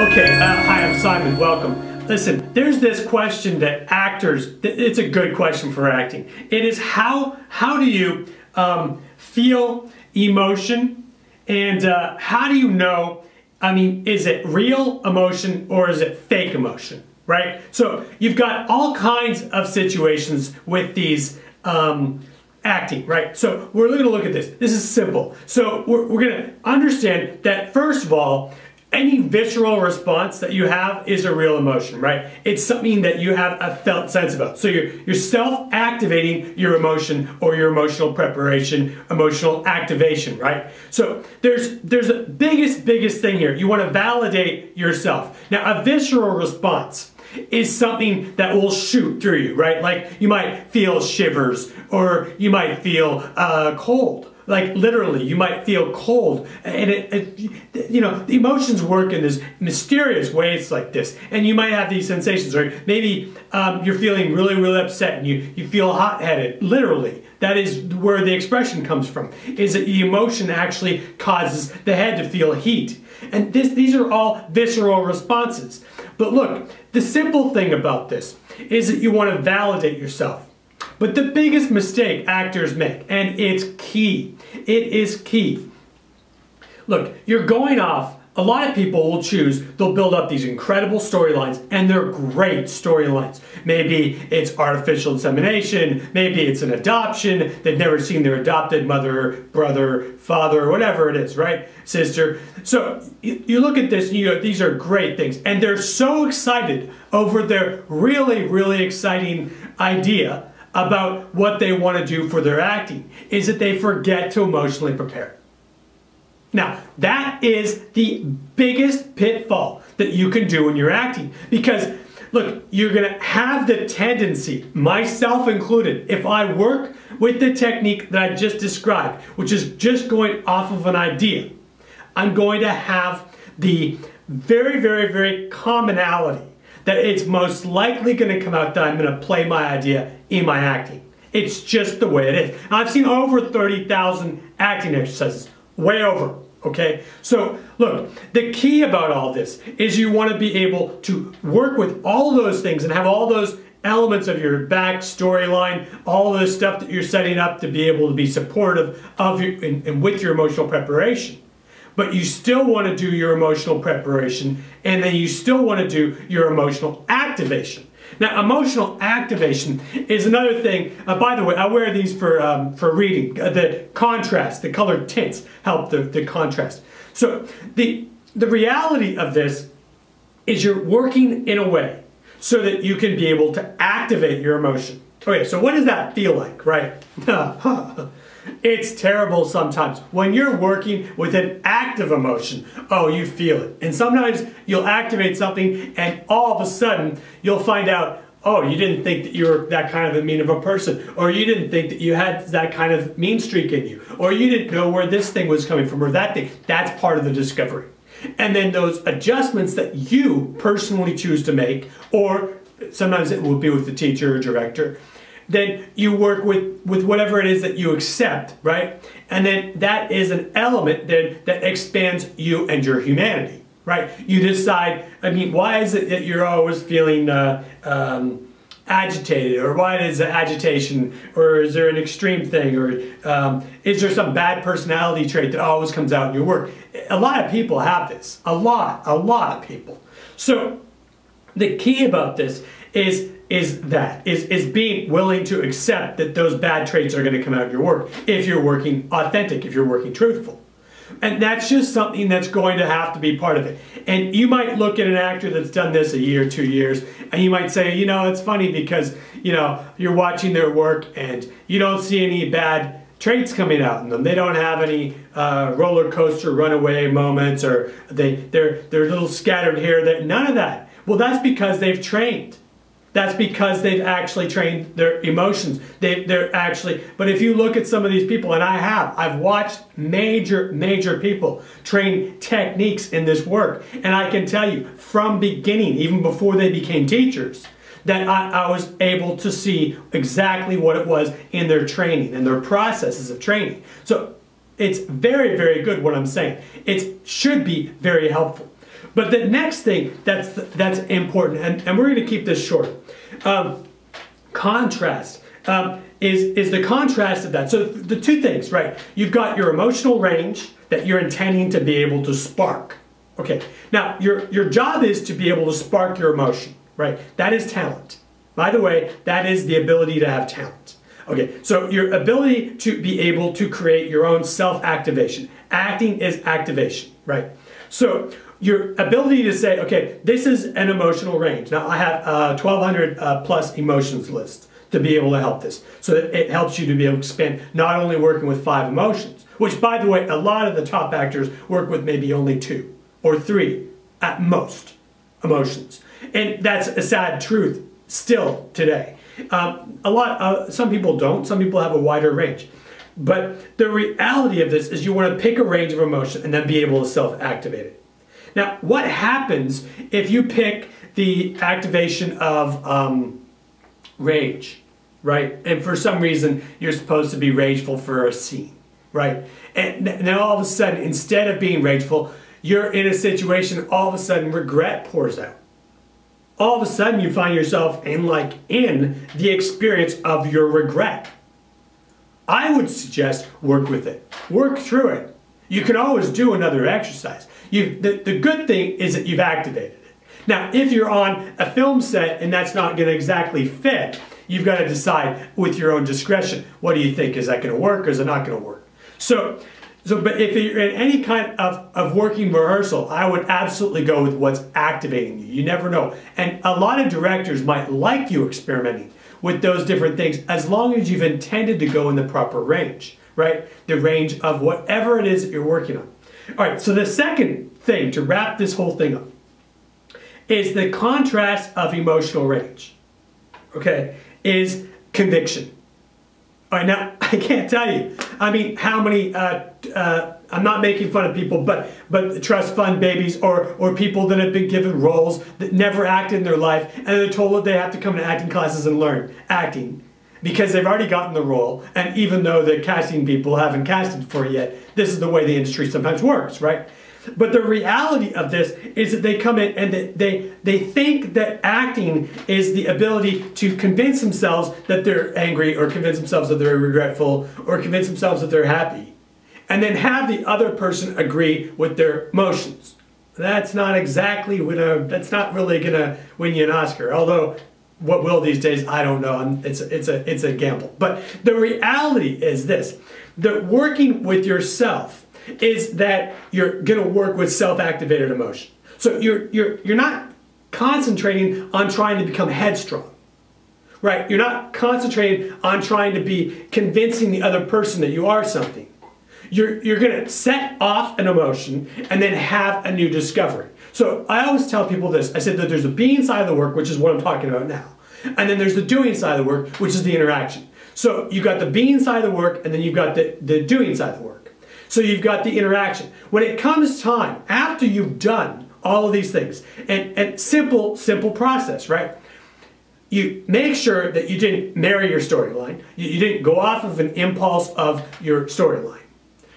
Okay, uh, hi, I'm Simon. Welcome. Listen, there's this question that actors. It's a good question for acting. It is how how do you um, feel emotion, and uh, how do you know? I mean, is it real emotion or is it fake emotion? Right. So you've got all kinds of situations with these. Um, acting, right? So we're going to look at this. This is simple. So we're, we're going to understand that first of all, any visceral response that you have is a real emotion, right? It's something that you have a felt sense about. So you're, you're self-activating your emotion or your emotional preparation, emotional activation, right? So there's there's a biggest, biggest thing here. You want to validate yourself. Now, a visceral response is something that will shoot through you, right? Like you might feel shivers or you might feel uh, cold like literally, you might feel cold. And it, it, you know, the emotions work in this mysterious ways like this. And you might have these sensations, or maybe um, you're feeling really, really upset and you, you feel hot headed. Literally, that is where the expression comes from, is that the emotion actually causes the head to feel heat. And this, these are all visceral responses. But look, the simple thing about this is that you want to validate yourself. But the biggest mistake actors make, and it's key, it is key. Look, you're going off, a lot of people will choose, they'll build up these incredible storylines, and they're great storylines. Maybe it's artificial insemination, maybe it's an adoption, they've never seen their adopted mother, brother, father, whatever it is, right? Sister. So you look at this, and you go, these are great things, and they're so excited over their really, really exciting idea about what they want to do for their acting is that they forget to emotionally prepare. Now, that is the biggest pitfall that you can do when you're acting because look, you're going to have the tendency, myself included, if I work with the technique that I just described, which is just going off of an idea, I'm going to have the very, very, very commonality that it's most likely going to come out that I'm going to play my idea in my acting. It's just the way it is. I've seen over 30,000 acting exercises, way over. Okay, so look, the key about all this is you want to be able to work with all those things and have all those elements of your back storyline, all of the stuff that you're setting up to be able to be supportive of you and, and with your emotional preparation but you still want to do your emotional preparation and then you still want to do your emotional activation. Now, emotional activation is another thing. Uh, by the way, I wear these for, um, for reading. Uh, the contrast, the colored tints help the, the contrast. So the, the reality of this is you're working in a way so that you can be able to activate your emotion. Okay, so what does that feel like, right? It's terrible sometimes. When you're working with an active emotion, oh, you feel it. And sometimes you'll activate something and all of a sudden you'll find out, oh, you didn't think that you were that kind of a mean of a person, or you didn't think that you had that kind of mean streak in you, or you didn't know where this thing was coming from, or that thing. That's part of the discovery. And then those adjustments that you personally choose to make, or sometimes it will be with the teacher or director, then you work with, with whatever it is that you accept, right? And then that is an element then that expands you and your humanity, right? You decide, I mean, why is it that you're always feeling uh, um, agitated or why is it agitation or is there an extreme thing or um, is there some bad personality trait that always comes out in your work? A lot of people have this, a lot, a lot of people. So the key about this is is that is is being willing to accept that those bad traits are going to come out of your work if you're working authentic if you're working truthful and that's just something that's going to have to be part of it and you might look at an actor that's done this a year two years and you might say you know it's funny because you know you're watching their work and you don't see any bad traits coming out in them. They don't have any uh, roller coaster runaway moments, or they they're they're a little scattered here. That none of that. Well, that's because they've trained. That's because they've actually trained their emotions. They, they're actually, but if you look at some of these people, and I have, I've watched major, major people train techniques in this work. And I can tell you from beginning, even before they became teachers, that I, I was able to see exactly what it was in their training and their processes of training. So it's very, very good what I'm saying. It should be very helpful. But the next thing that's that's important, and, and we're going to keep this short. Um, contrast um, is is the contrast of that. So the two things, right? You've got your emotional range that you're intending to be able to spark. Okay. Now your your job is to be able to spark your emotion, right? That is talent. By the way, that is the ability to have talent. Okay, so your ability to be able to create your own self-activation. Acting is activation, right? So your ability to say, okay, this is an emotional range. Now I have a 1200 uh, plus emotions list to be able to help this. So it helps you to be able to expand not only working with five emotions, which by the way, a lot of the top actors work with maybe only two or three at most emotions. And that's a sad truth still today. Um, a lot, uh, some people don't. Some people have a wider range. But the reality of this is you want to pick a range of emotion and then be able to self-activate it. Now, what happens if you pick the activation of um, rage, right? And for some reason, you're supposed to be rageful for a scene, right? And now all of a sudden, instead of being rageful, you're in a situation, all of a sudden, regret pours out all of a sudden you find yourself in like in the experience of your regret. I would suggest work with it. Work through it. You can always do another exercise. You, the, the good thing is that you've activated it. Now, if you're on a film set and that's not going to exactly fit, you've got to decide with your own discretion, what do you think? Is that going to work or is it not going to work? So so, but if you're in any kind of, of working rehearsal, I would absolutely go with what's activating you. You never know. And a lot of directors might like you experimenting with those different things as long as you've intended to go in the proper range, right? The range of whatever it is that you're working on. All right, so the second thing to wrap this whole thing up is the contrast of emotional range, okay, is conviction. All right, now I can't tell you. I mean, how many? Uh, uh, I'm not making fun of people, but but trust fund babies or or people that have been given roles that never acted in their life, and they're told that they have to come to acting classes and learn acting because they've already gotten the role. And even though the casting people haven't casted for it yet, this is the way the industry sometimes works, right? But the reality of this is that they come in and they, they think that acting is the ability to convince themselves that they're angry or convince themselves that they're regretful or convince themselves that they're happy. And then have the other person agree with their emotions. That's not exactly gonna, uh, that's not really gonna win you an Oscar. Although what will these days, I don't know. It's, it's, a, it's a gamble. But the reality is this, that working with yourself is that you're going to work with self-activated emotion. So you're, you're, you're not concentrating on trying to become headstrong, right? You're not concentrating on trying to be convincing the other person that you are something. You're, you're going to set off an emotion and then have a new discovery. So I always tell people this. I said that there's the being side of the work, which is what I'm talking about now. And then there's the doing side of the work, which is the interaction. So you've got the being side of the work, and then you've got the, the doing side of the work. So you've got the interaction. When it comes time, after you've done all of these things, and, and simple, simple process, right? You make sure that you didn't marry your storyline. You, you didn't go off of an impulse of your storyline,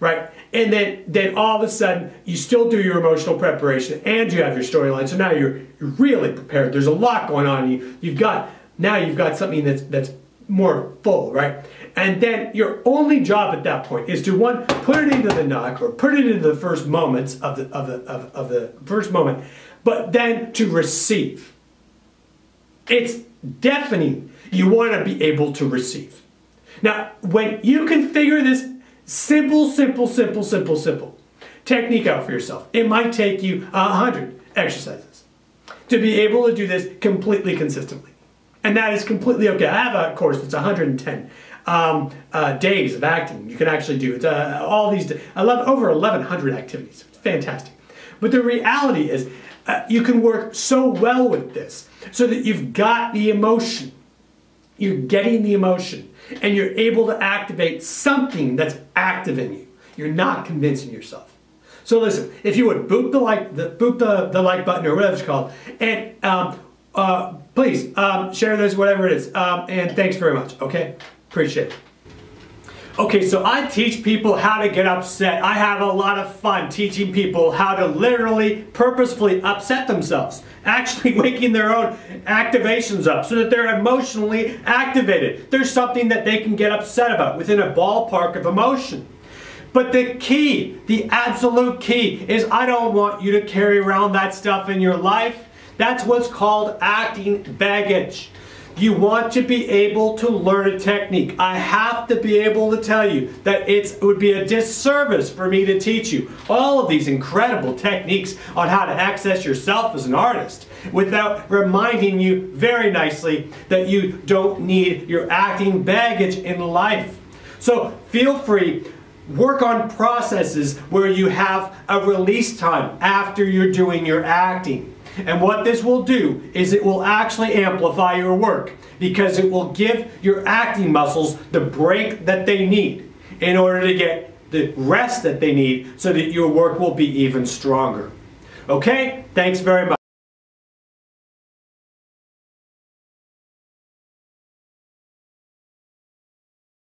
right? And then, then all of a sudden, you still do your emotional preparation and you have your storyline. So now you're, you're really prepared. There's a lot going on. You, you've got, now you've got something that's, that's more full, right? And then your only job at that point is to one, put it into the knock or put it into the first moments of the, of the, of, of the first moment, but then to receive. It's deafening. You want to be able to receive. Now, when you can figure this simple, simple, simple, simple, simple technique out for yourself, it might take you a hundred exercises to be able to do this completely consistently. And that is completely okay. I have a course that's 110 um, uh, days of acting. You can actually do it. Uh, all these, 11, over 1,100 activities. Fantastic. But the reality is, uh, you can work so well with this so that you've got the emotion. You're getting the emotion and you're able to activate something that's active in you. You're not convincing yourself. So listen, if you would boop the like, the, boop the, the like button or whatever it's called, and um, uh, please um, share this, whatever it is. Um, and thanks very much. Okay, appreciate it. Okay, so I teach people how to get upset. I have a lot of fun teaching people how to literally, purposefully upset themselves. Actually waking their own activations up so that they're emotionally activated. There's something that they can get upset about within a ballpark of emotion. But the key, the absolute key, is I don't want you to carry around that stuff in your life. That's what's called acting baggage. You want to be able to learn a technique. I have to be able to tell you that it would be a disservice for me to teach you all of these incredible techniques on how to access yourself as an artist without reminding you very nicely that you don't need your acting baggage in life. So feel free work on processes where you have a release time after you're doing your acting. And what this will do is it will actually amplify your work because it will give your acting muscles the break that they need in order to get the rest that they need so that your work will be even stronger. Okay? Thanks very much.